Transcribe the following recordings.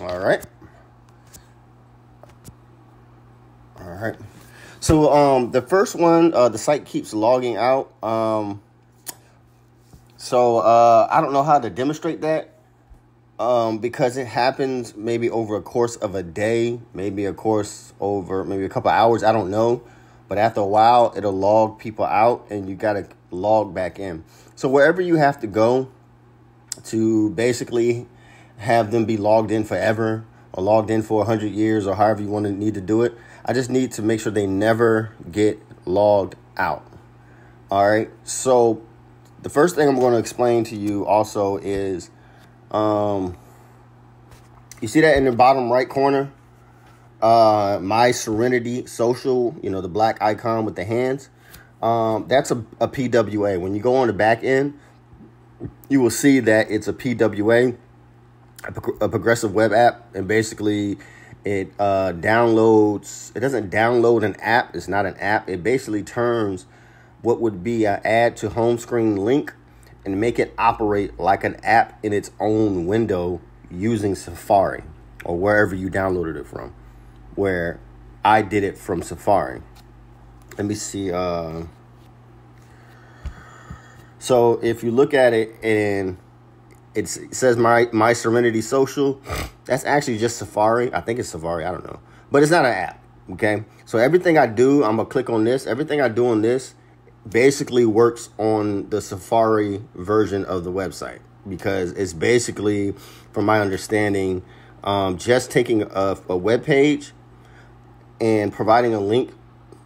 All right. All right. So um, the first one, uh, the site keeps logging out. Um, so uh, I don't know how to demonstrate that um, because it happens maybe over a course of a day, maybe a course over maybe a couple hours. I don't know, but after a while, it'll log people out, and you got to log back in. So wherever you have to go to basically have them be logged in forever or logged in for 100 years or however you want to need to do it. I just need to make sure they never get logged out. All right. So the first thing I'm going to explain to you also is um, you see that in the bottom right corner? Uh, my Serenity Social, you know, the black icon with the hands. Um, that's a, a PWA. When you go on the back end, you will see that it's a PWA, a, a progressive web app, and basically it uh, downloads. It doesn't download an app. It's not an app. It basically turns what would be an add to home screen link and make it operate like an app in its own window using Safari or wherever you downloaded it from. Where I did it from Safari. Let me see. Uh, so if you look at it and it says my my Serenity Social, that's actually just Safari. I think it's Safari. I don't know, but it's not an app. Okay, so everything I do, I'm gonna click on this. Everything I do on this basically works on the Safari version of the website because it's basically, from my understanding, um, just taking a, a web page and providing a link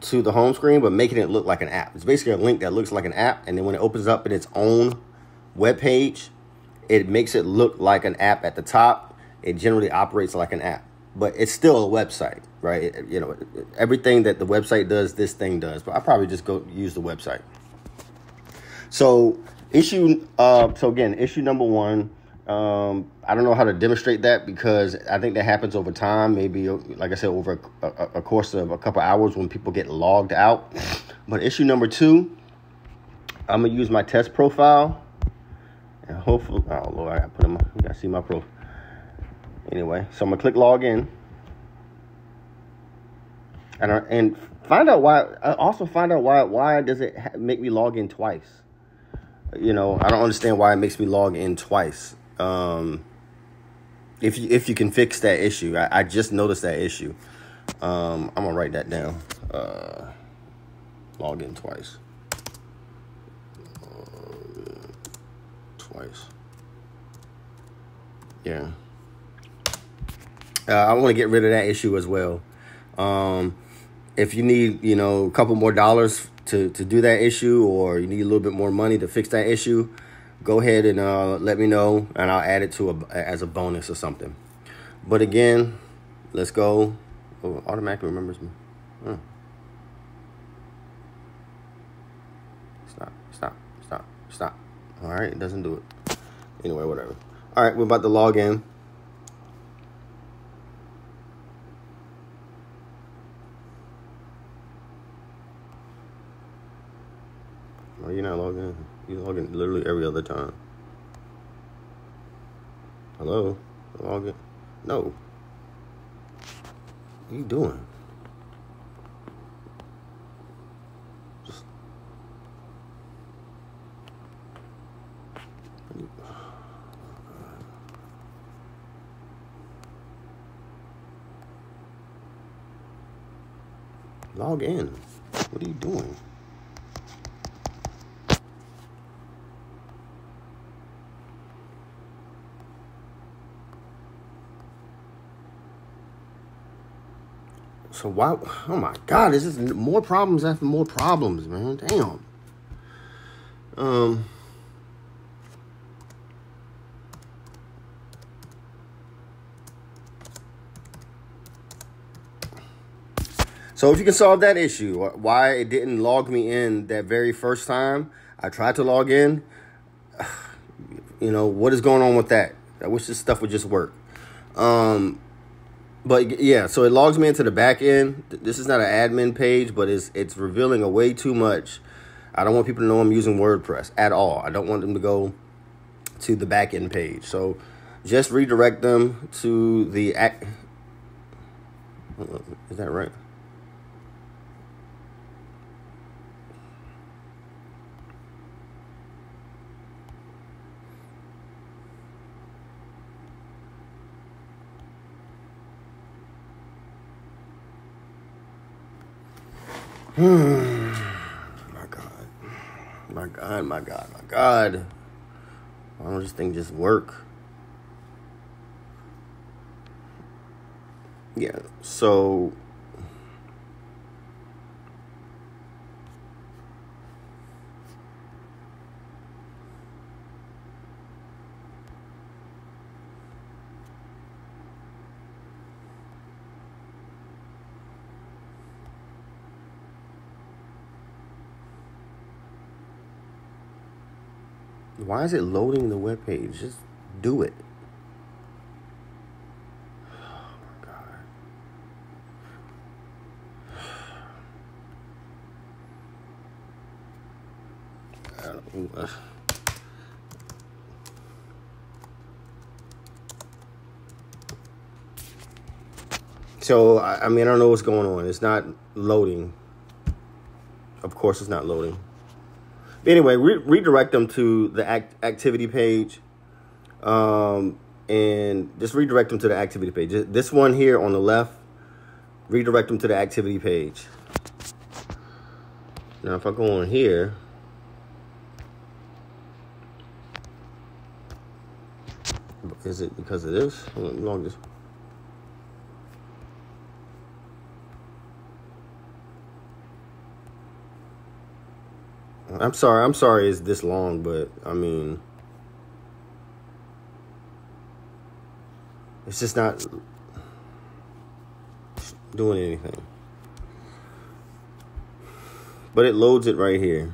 to the home screen, but making it look like an app. It's basically a link that looks like an app, and then when it opens up in its own web page, it makes it look like an app at the top. It generally operates like an app, but it's still a website right? It, you know, everything that the website does, this thing does. But I probably just go use the website. So issue, uh, so again, issue number one. Um, I don't know how to demonstrate that because I think that happens over time. Maybe, like I said, over a, a, a course of a couple hours when people get logged out. But issue number two, I'm gonna use my test profile, and hopefully, oh Lord, I gotta put my, you gotta see my profile. Anyway, so I'm gonna click login and and find out why. Also find out why why does it make me log in twice? You know, I don't understand why it makes me log in twice. Um, if you if you can fix that issue, I, I just noticed that issue. Um, I'm gonna write that down. Uh, log in twice. Twice. Yeah. Uh, I want to get rid of that issue as well. Um, if you need, you know, a couple more dollars to, to do that issue or you need a little bit more money to fix that issue, go ahead and uh, let me know and I'll add it to a, as a bonus or something. But again, let's go. Oh, automatically remembers me. Hmm. All right, it doesn't do it. Anyway, whatever. All right, we're about to log in. Oh, you're not logging in. You log in literally every other time. Hello? Log in? No. What are you doing? Log in. What are you doing? So why? Oh my God! This is more problems after more problems, man. Damn. Um. So if you can solve that issue, why it didn't log me in that very first time I tried to log in, you know, what is going on with that? I wish this stuff would just work. Um, but yeah, so it logs me into the back end. This is not an admin page, but it's it's revealing a way too much. I don't want people to know I'm using WordPress at all. I don't want them to go to the back end page. So just redirect them to the act. Is that right? my God. My God, my God, my God. Why don't this thing just work? Yeah, so Why is it loading the web page? Just do it. So, I mean, I don't know what's going on. It's not loading. Of course, it's not loading. Anyway, re- redirect them to the act- activity page. Um, and just redirect them to the activity page. This one here on the left, redirect them to the activity page. Now, if I go on here, is it because of this? Long I'm sorry. I'm sorry it's this long, but I mean, it's just not doing anything. But it loads it right here.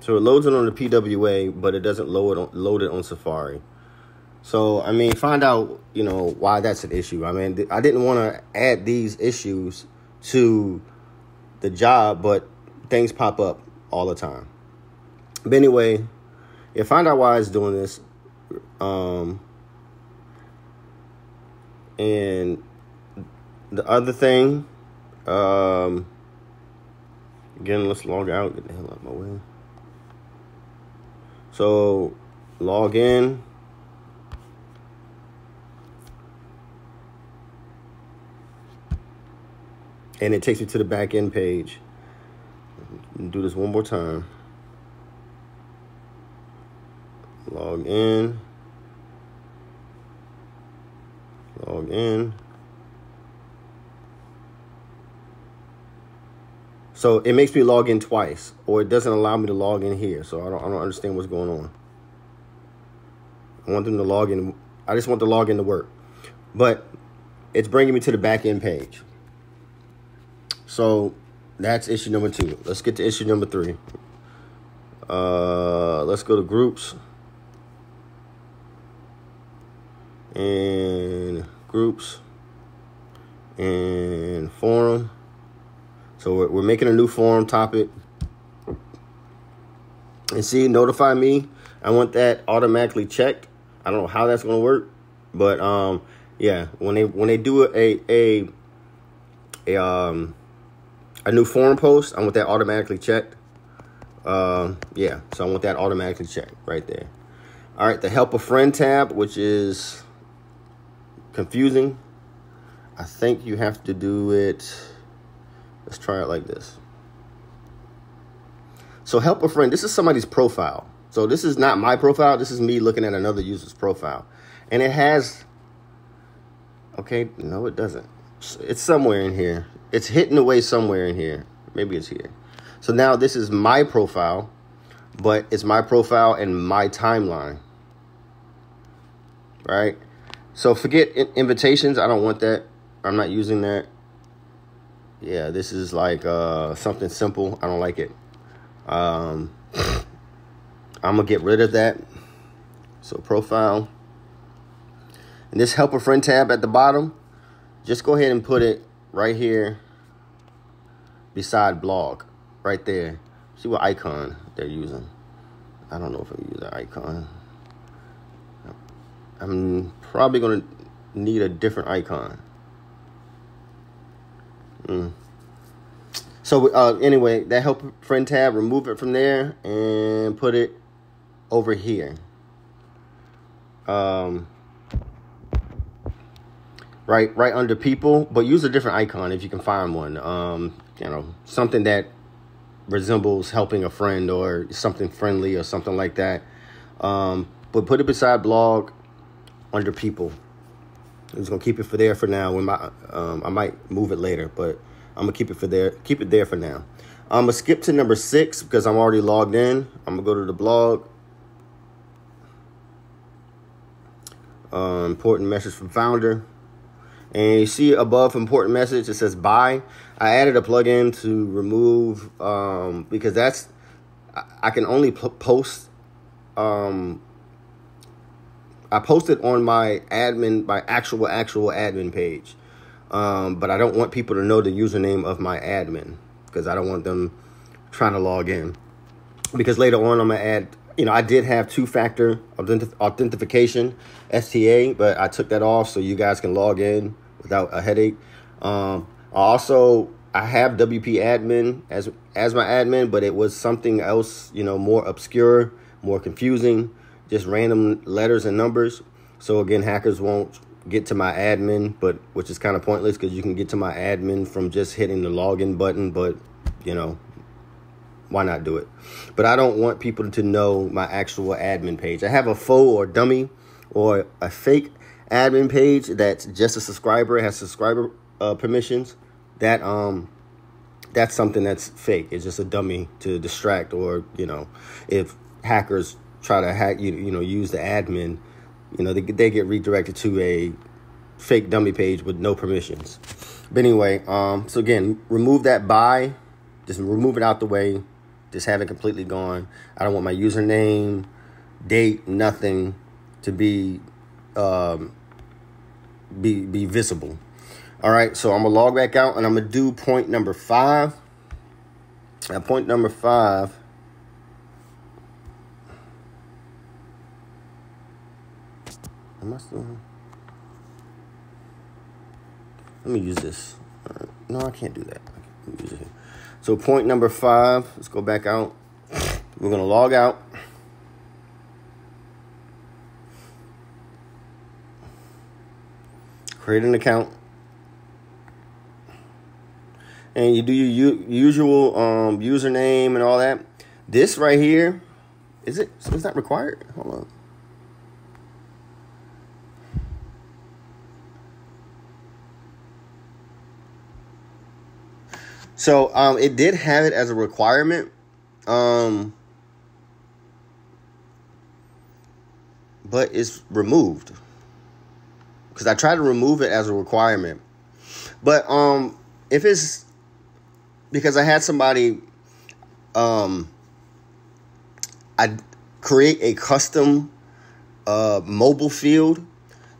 So it loads it on the PWA, but it doesn't load it on, load it on Safari. So I mean, find out you know why that's an issue. I mean, I didn't want to add these issues to the job, but things pop up all the time. But anyway, yeah, find out why it's doing this. Um, and the other thing, um, again, let's log out. Get the hell out of my way. So, log in. And it takes me to the back end page do this one more time. Log in. Log in. So it makes me log in twice, or it doesn't allow me to log in here. So I don't, I don't understand what's going on. I want them to log in. I just want the login to work. But it's bringing me to the back end page. So that's issue number two. Let's get to issue number three. Uh, let's go to groups. And groups. And forum. So we're, we're making a new forum topic. And see, notify me. I want that automatically checked. I don't know how that's going to work. But um, yeah, when they when they do a a a um a new forum post, I want that automatically checked. Um, yeah, so I want that automatically checked right there. All right, the help a friend tab, which is confusing. I think you have to do it. Let's try it like this. So help a friend. This is somebody's profile. So this is not my profile. This is me looking at another user's profile. And it has, okay, no, it doesn't. It's somewhere in here. It's hidden away somewhere in here. Maybe it's here. So now this is my profile, but it's my profile and my timeline. Right? So forget invitations. I don't want that. I'm not using that. Yeah, this is like uh, something simple. I don't like it. Um, I'm going to get rid of that. So profile. And this help a friend tab at the bottom, just go ahead and put it right here beside blog right there. See what icon they're using. I don't know if I use that icon. I'm probably going to need a different icon. Mm. So uh, anyway, that help friend tab, remove it from there and put it over here. Um, right, right under people, but use a different icon if you can find one. Um, you know, something that resembles helping a friend or something friendly or something like that. Um, but put it beside blog under people. I'm just gonna keep it for there for now. When my um, I might move it later, but I'm gonna keep it for there. Keep it there for now. I'm gonna skip to number six because I'm already logged in. I'm gonna go to the blog. Uh, important message from founder. And you see above important message, it says by. I added a plugin to remove um, because that's I can only post um, I posted on my admin, my actual actual admin page, um, but I don't want people to know the username of my admin because I don't want them trying to log in. Because later on, I'm gonna add. You know, I did have two-factor authentication (STA), but I took that off so you guys can log in without a headache. Um, also, I have WP admin as as my admin, but it was something else. You know, more obscure, more confusing just random letters and numbers. So again, hackers won't get to my admin, but which is kind of pointless because you can get to my admin from just hitting the login button. But you know, why not do it? But I don't want people to know my actual admin page. I have a faux or dummy or a fake admin page that's just a subscriber, has subscriber uh, permissions. That um that's something that's fake. It's just a dummy to distract or, you know, if hackers try to hack you, you know, use the admin, you know, they, they get redirected to a fake dummy page with no permissions. But anyway, um, so again, remove that by, just remove it out the way, just have it completely gone. I don't want my username, date, nothing to be um, be be visible. All right, so I'm gonna log back out and I'm gonna do point number five. At point number five, Am I still? Let me use this. Right. No, I can't do that. So point number five. Let's go back out. We're gonna log out. Create an account. And you do your usual um, username and all that. This right here, is it? So it's that required? Hold on. So um, it did have it as a requirement. Um, but it's removed because I tried to remove it as a requirement. But um, if it's because I had somebody, um, I create a custom uh, mobile field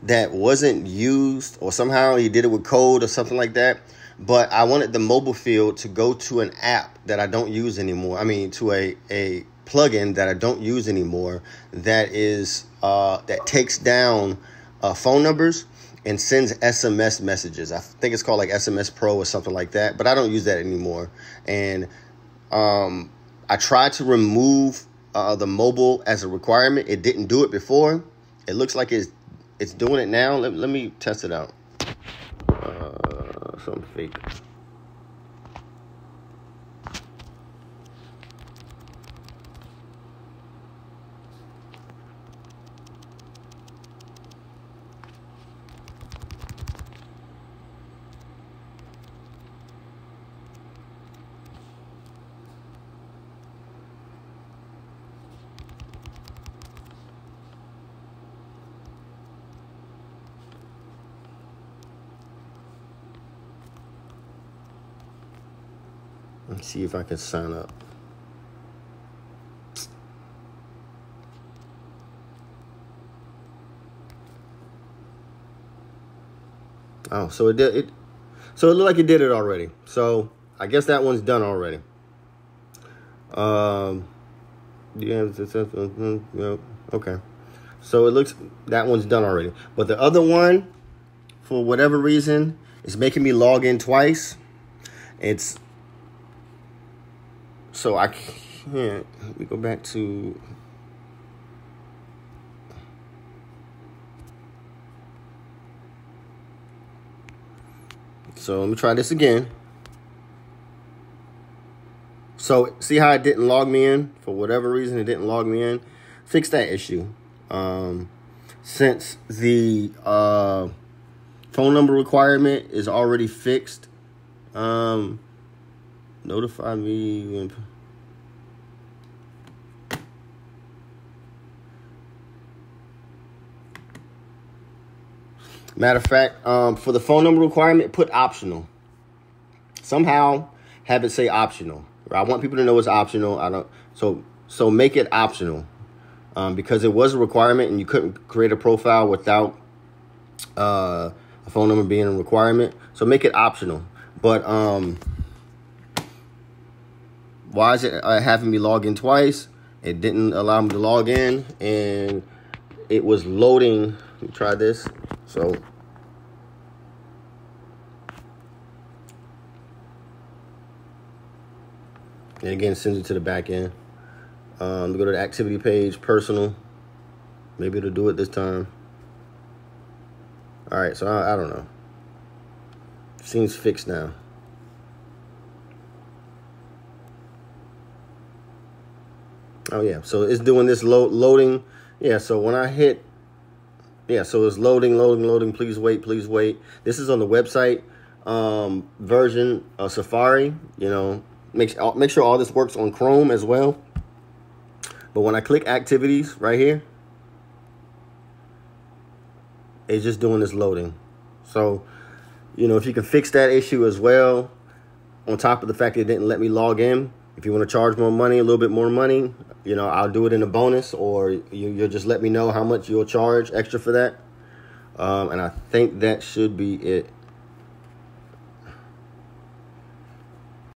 that wasn't used, or somehow he did it with code or something like that but I wanted the mobile field to go to an app that I don't use anymore. I mean, to a a plugin that I don't use anymore that is uh, that takes down uh, phone numbers and sends SMS messages. I think it's called like SMS Pro or something like that, but I don't use that anymore. And um, I tried to remove uh, the mobile as a requirement. It didn't do it before. It looks like it's it's doing it now. Let, let me test it out. Uh, something fake. Let's see if I can sign up. Oh, so it did it. So it looked like it did it already. So I guess that one's done already. Um, yeah, okay. So it looks that one's done already. But the other one, for whatever reason, is making me log in twice. It's so I can't. Let me go back to. So let me try this again. So see how it didn't log me in for whatever reason it didn't log me in. Fix that issue. Um, since the uh, phone number requirement is already fixed, um, notify me when. Matter of fact, um, for the phone number requirement, put optional. Somehow have it say optional. I want people to know it's optional. I don't so so make it optional. Um, because it was a requirement and you couldn't create a profile without uh, a phone number being a requirement. So make it optional. But um, why is it uh, having me log in twice? It didn't allow me to log in and it was loading. Let me try this. So and again send it to the back end. Um, go to the activity page, personal. Maybe it'll do it this time. All right, so I, I don't know. Seems fixed now. Oh yeah, so it's doing this load loading. Yeah, so when I hit, yeah, so it's loading, loading, loading. Please wait, please wait. This is on the website um, version of Safari. You know, make make sure all this works on Chrome as well. But when I click activities right here, it's just doing this loading. So, you know, if you can fix that issue as well, on top of the fact that it didn't let me log in, if you want to charge more money, a little bit more money, you know, I'll do it in a bonus or you, will just let me know how much you'll charge extra for that. Um, and I think that should be it.